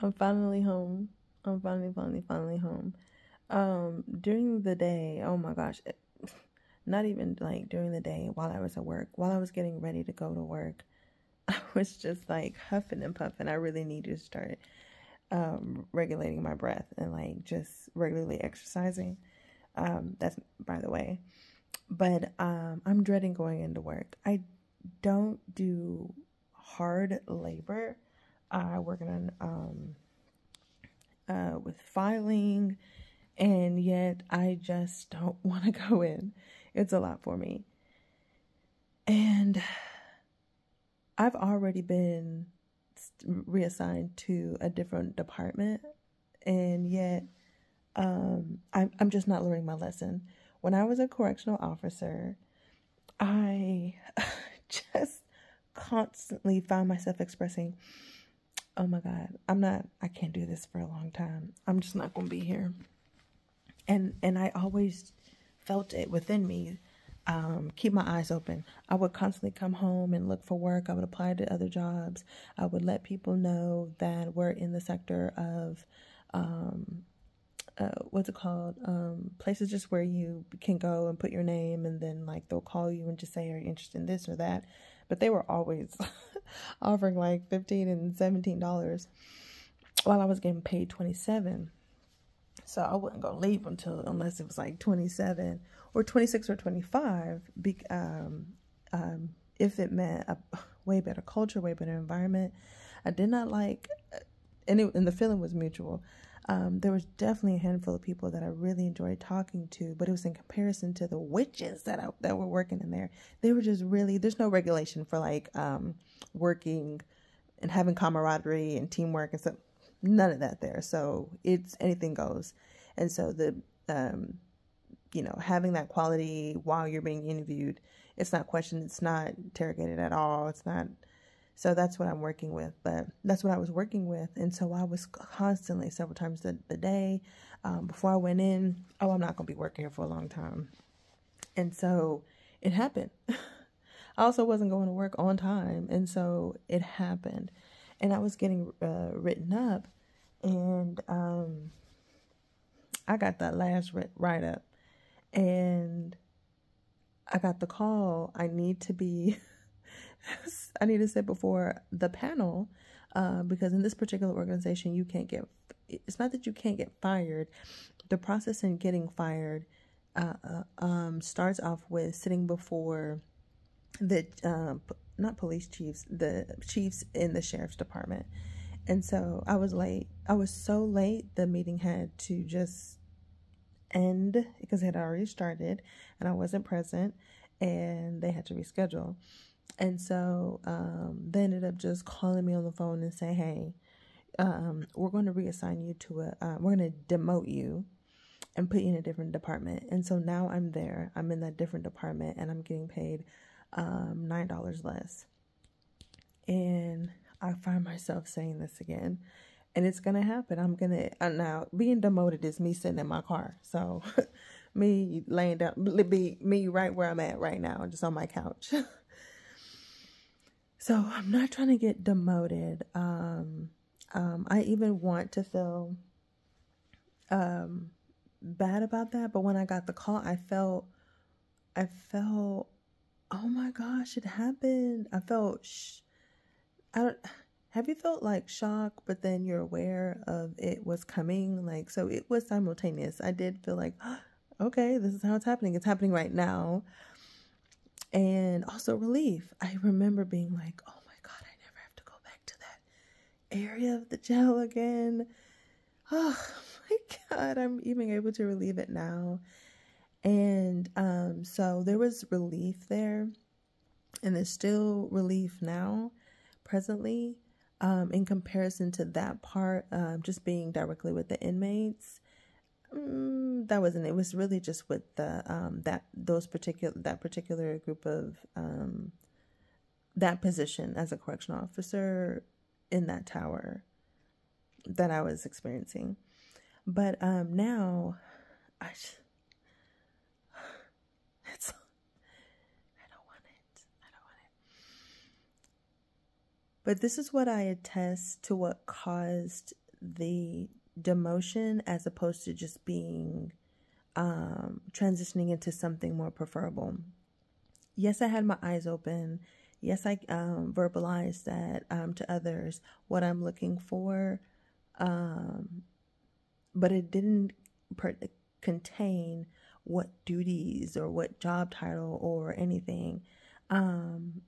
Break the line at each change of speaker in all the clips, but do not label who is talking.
I'm finally home. I'm finally, finally, finally home. Um, during the day, oh my gosh, it, not even like during the day while I was at work, while I was getting ready to go to work, I was just like huffing and puffing. I really need to start um, regulating my breath and like just regularly exercising. Um, that's by the way. But um, I'm dreading going into work. I don't do hard labor. I work on um, uh, with filing, and yet I just don't want to go in. It's a lot for me. And I've already been reassigned to a different department, and yet um, I'm, I'm just not learning my lesson. When I was a correctional officer, I just constantly found myself expressing, oh my God, I'm not, I can't do this for a long time. I'm just not to be here. And, and I always felt it within me. Um, keep my eyes open. I would constantly come home and look for work. I would apply to other jobs. I would let people know that we're in the sector of, um, uh, what's it called? Um, places just where you can go and put your name, and then like they'll call you and just say, "Are you interested in this or that?" But they were always offering like fifteen and seventeen dollars, while I was getting paid twenty seven. So I wasn't gonna leave until unless it was like twenty seven or twenty six or twenty five. Be, um, um, if it meant a way better culture, way better environment. I did not like, and it, and the feeling was mutual. Um, there was definitely a handful of people that I really enjoyed talking to, but it was in comparison to the witches that I, that were working in there. They were just really there's no regulation for like um, working and having camaraderie and teamwork and stuff. None of that there. So it's anything goes, and so the um, you know having that quality while you're being interviewed, it's not questioned, it's not interrogated at all, it's not so that's what I'm working with. But that's what I was working with. And so I was constantly, several times the, the day, um, before I went in, oh, I'm not going to be working here for a long time. And so it happened. I also wasn't going to work on time. And so it happened. And I was getting uh, written up. And um, I got that last write up. And I got the call. I need to be. I need to say before the panel, uh, because in this particular organization, you can't get, it's not that you can't get fired. The process in getting fired uh, uh, um, starts off with sitting before the, um, not police chiefs, the chiefs in the sheriff's department. And so I was late. I was so late, the meeting had to just end because it had already started and I wasn't present and they had to reschedule. And so um, they ended up just calling me on the phone and saying, hey, um, we're going to reassign you to a, uh, we're going to demote you and put you in a different department. And so now I'm there. I'm in that different department and I'm getting paid um, $9 less. And I find myself saying this again. And it's going to happen. I'm going to, uh, now being demoted is me sitting in my car. So me laying down, be me right where I'm at right now, just on my couch. So I'm not trying to get demoted. Um, um, I even want to feel um, bad about that, but when I got the call, I felt, I felt, oh my gosh, it happened. I felt, sh- I don't. Have you felt like shock, but then you're aware of it was coming? Like, so it was simultaneous. I did feel like, okay, this is how it's happening. It's happening right now and also relief. I remember being like, oh my God, I never have to go back to that area of the jail again. Oh my God, I'm even able to relieve it now. And um, so there was relief there, and there's still relief now, presently, um, in comparison to that part, um, just being directly with the inmates. Mm, that wasn't. It was really just with the um that those particular that particular group of um that position as a correctional officer in that tower that I was experiencing. But um now I just, it's I don't want it. I don't want it. But this is what I attest to what caused the demotion as opposed to just being um, transitioning into something more preferable. Yes, I had my eyes open. Yes, I um, verbalized that um, to others what I'm looking for, um, but it didn't contain what duties or what job title or anything. Um,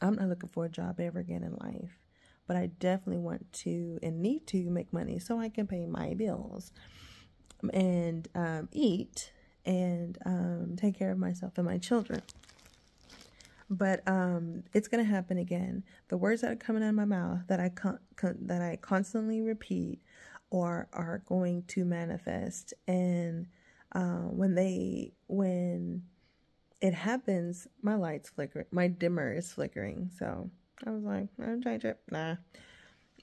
I'm not looking for a job ever again in life, but I definitely want to and need to make money so I can pay my bills and um, eat and um, take care of myself and my children. But um, it's gonna happen again. The words that are coming out of my mouth that I con- con- that I constantly repeat or are going to manifest, and uh, when they when it happens, my light's flicker, my dimmer is flickering. So I was like, I'm change it, nah.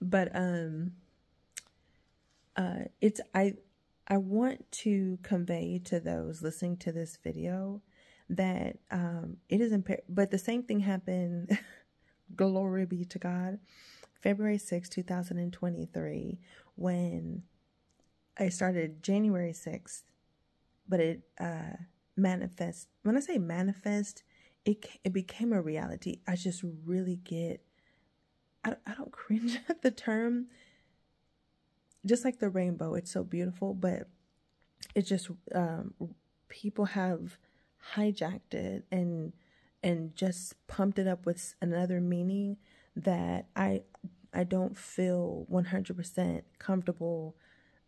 But um, uh, it's I I want to convey to those listening to this video that um, it is impaired. But the same thing happened, glory be to God, February 6, 2023, when I started January 6th, but it uh, manifest. When I say manifest, it, it became a reality. I just really get, I, I don't cringe at the term just like the rainbow, it's so beautiful, but it just um, people have hijacked it and and just pumped it up with another meaning that I I don't feel 100% comfortable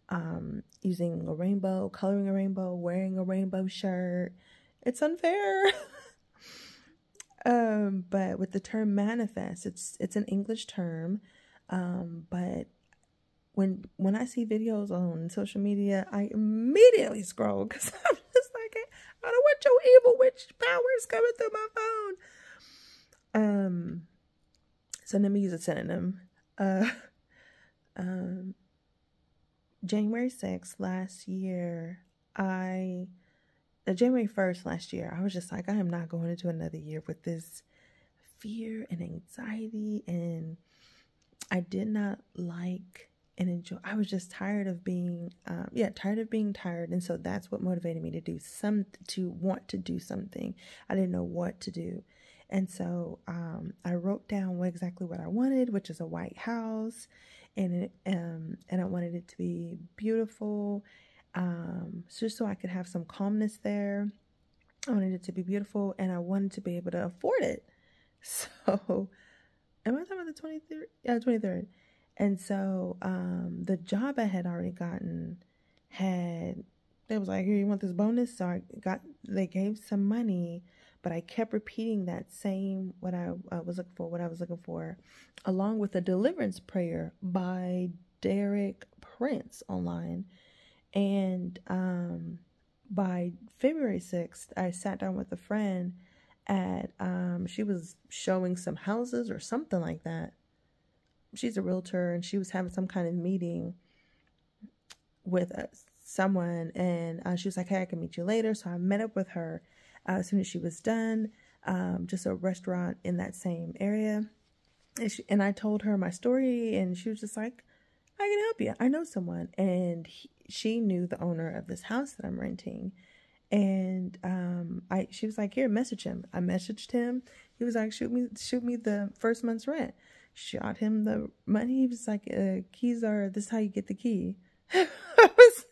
um, using a rainbow, coloring a rainbow, wearing a rainbow shirt. It's unfair. um, but with the term manifest, it's it's an English term, um, but when when I see videos on social media, I immediately scroll because I'm just like, I don't want your evil witch powers coming through my phone. Um, so let me use a synonym. Uh, um, January 6th last year, I January 1st last year, I was just like, I am not going into another year with this fear and anxiety, and I did not like and enjoy. I was just tired of being, um, yeah, tired of being tired, and so that's what motivated me to do some, to want to do something. I didn't know what to do, and so um, I wrote down what, exactly what I wanted, which is a white house, and it, um, and I wanted it to be beautiful, um, just so I could have some calmness there. I wanted it to be beautiful, and I wanted to be able to afford it. So, am I talking about the twenty third? Yeah, twenty third. And so um, the job I had already gotten had they was like, "Here, you want this bonus?" So I got they gave some money, but I kept repeating that same what I, I was looking for, what I was looking for, along with a deliverance prayer by Derek Prince online, and um, by February sixth, I sat down with a friend at um, she was showing some houses or something like that. She's a realtor and she was having some kind of meeting with uh, someone and uh, she was like hey i can meet you later. So i met up with her uh, as soon as she was done um, just a restaurant in that same area. And, she, and i told her my story and she was just like i can help you i know someone and he, she knew the owner of this house that i'm renting and um, I she was like, "Here, message him." I messaged him. He was like, "Shoot me, shoot me the first month's rent." shot him the money. He was like, uh, keys are, this is how you get the key. I was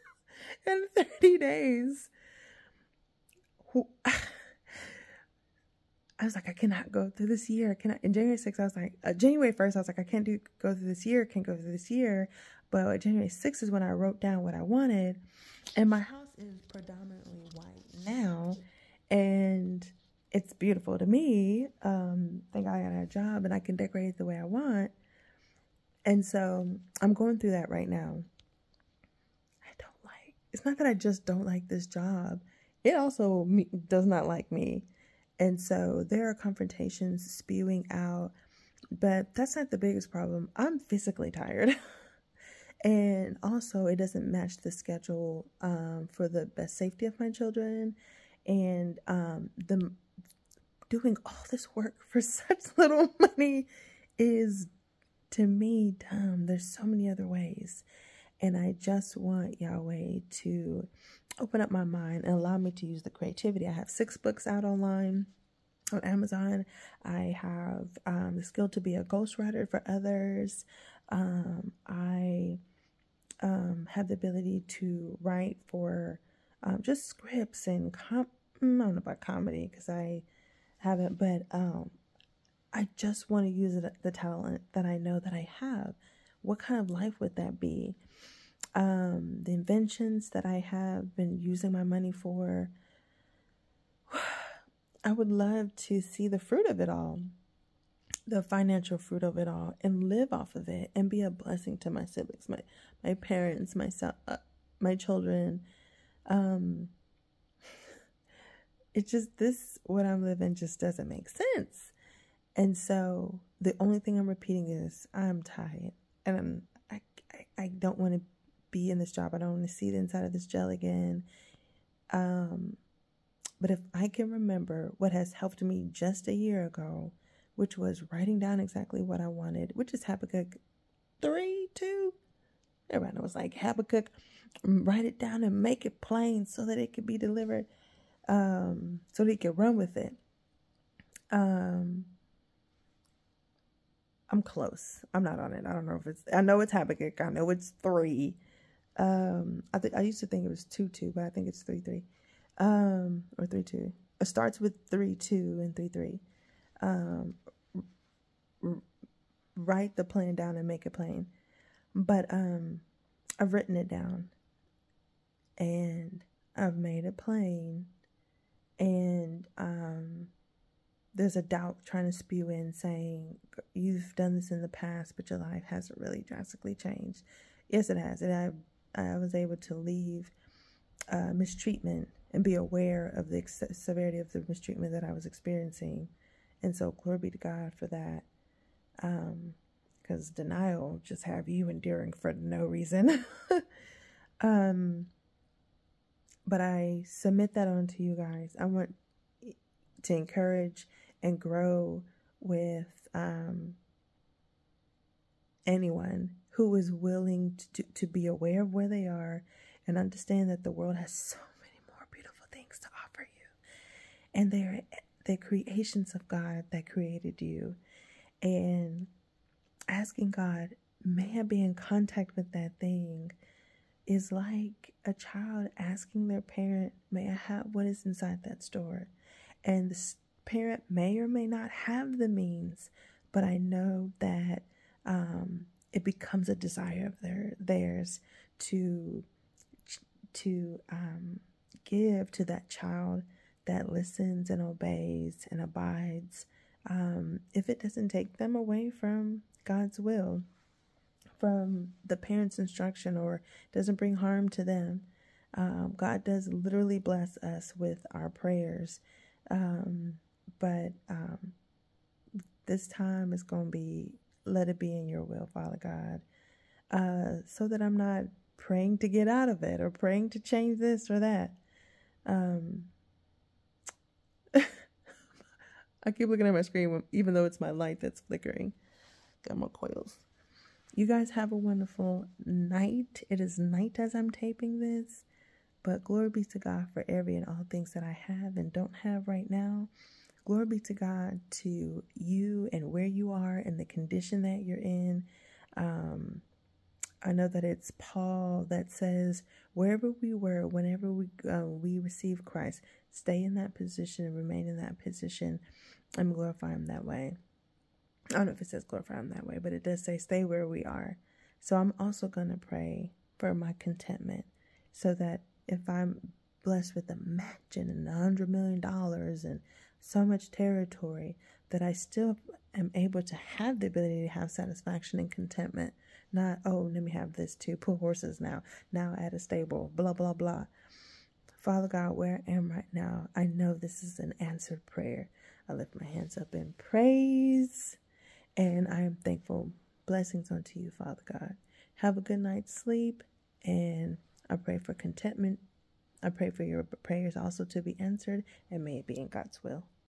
in 30 days. I was like, I cannot go through this year. I? In January 6th, I was like, uh, January 1st, I was like, I can't do go through this year. Can't go through this year. But January 6th is when I wrote down what I wanted, and my house is predominantly white now, and it's beautiful to me. Um, thank God I got a job and I can decorate it the way I want. And so I'm going through that right now. I don't like, it's not that I just don't like this job. It also me, does not like me. And so there are confrontations spewing out, but that's not the biggest problem. I'm physically tired. and also, it doesn't match the schedule um, for the best safety of my children. And um, the doing all this work for such little money is to me dumb. There's so many other ways. And I just want Yahweh to open up my mind and allow me to use the creativity. I have six books out online on Amazon. I have um, the skill to be a ghostwriter for others. Um, I um, have the ability to write for um, just scripts and com- I don't know about comedy because I haven't, but um, I just want to use the talent that I know that I have. What kind of life would that be? Um, the inventions that I have been using my money for. I would love to see the fruit of it all, the financial fruit of it all, and live off of it and be a blessing to my siblings, my my parents, myself, uh, my children. Um, it's just this what I'm living just doesn't make sense. And so the only thing I'm repeating is I'm tired and I'm I I, I don't want to be in this job. I don't want to see the inside of this gel again. Um but if I can remember what has helped me just a year ago, which was writing down exactly what I wanted, which is Habakkuk 3, 2. Everybody was like, Habakkuk, write it down and make it plain so that it could be delivered, um, so that he could run with it. Um, I'm close. I'm not on it. I don't know if it's, I know it's Habakkuk. I know it's 3. Um, I think I used to think it was 2 2, but I think it's 3 3 um, or three two. It starts with three two and three three. Um, r- write the plan down and make it plain. But um, I've written it down, and I've made it plain, and um, there's a doubt trying to spew in saying you've done this in the past, but your life hasn't really drastically changed. Yes, it has. And I I was able to leave uh, mistreatment and be aware of the severity of the mistreatment that I was experiencing. And so, glory be to God for that. Because um, denial just have you enduring for no reason. um, but I submit that on to you guys. I want to encourage and grow with um, anyone who is willing to, to be aware of where they are and understand that the world has so many more beautiful things to offer you. and they're the creations of God that created you. And asking God, may I be in contact with that thing, is like a child asking their parent, may I have what is inside that store? And the parent may or may not have the means, but I know that um, it becomes a desire of their theirs to to um, give to that child that listens and obeys and abides um, if it doesn't take them away from God's will, from the parent's instruction, or doesn't bring harm to them. Um, God does literally bless us with our prayers. Um, but um, this time is going to be, let it be in your will, Father God, uh, so that I'm not praying to get out of it or praying to change this or that. Um, I keep looking at my screen even though it's my light that's flickering. Got more coils. You guys have a wonderful night. It is night as I'm taping this. But glory be to God for every and all things that I have and don't have right now. Glory be to God to you and where you are and the condition that you're in. Um, I know that it's Paul that says, wherever we were, whenever we uh, we receive Christ, stay in that position and remain in that position and glorify Him that way. I don't know if it says glorify Him that way, but it does say stay where we are. So I'm also going to pray for my contentment so that if I'm blessed with a mansion and a hundred million dollars and so much territory, that I still am able to have the ability to have satisfaction and contentment not, oh, let me have this too. Put horses now. Now at a stable. Blah, blah, blah. Father God, where I am right now, I know this is an answered prayer. I lift my hands up in praise and I am thankful. Blessings unto you, Father God. Have a good night's sleep and I pray for contentment. I pray for your prayers also to be answered and may it be in God's will.